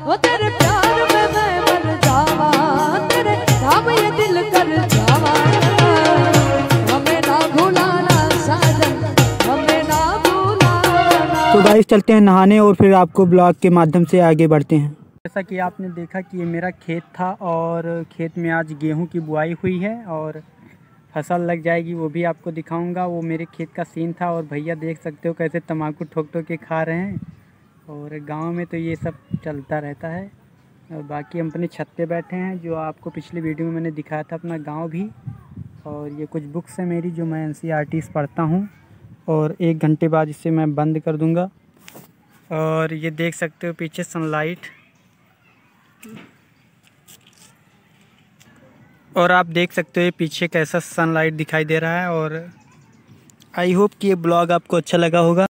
वो तेरे प्यार में मैं मर जावा तेरे नाम ये दिल कर जावा। हमें ना भुलाना साजन हमें ना भुलाना। तो गाइस चलते हैं नहाने और फिर आपको ब्लॉग के माध्यम से आगे बढ़ते हैं। जैसा कि आपने देखा कि ये मेरा खेत था और खेत में आज गेहूँ की बुआई हुई है और फ़सल लग जाएगी वो भी आपको दिखाऊँगा। वो मेरे खेत का सीन था और भैया देख सकते हो कैसे तम्बाकू ठोक ठोक के खा रहे हैं। और गाँव में तो ये सब चलता रहता है। और बाकी हम अपने छत पे बैठे हैं, जो आपको पिछली वीडियो में मैंने दिखाया था अपना गाँव भी। और ये कुछ बुक्स है मेरी, जो मैं एन सी पढ़ता हूँ। और एक घंटे बाद इसे मैं बंद कर दूँगा। और ये देख सकते हो पीछे सनलाइट और आप देख सकते हो ये पीछे कैसा सनलाइट दिखाई दे रहा है। और आई होप कि ये ब्लॉग आपको अच्छा लगा होगा।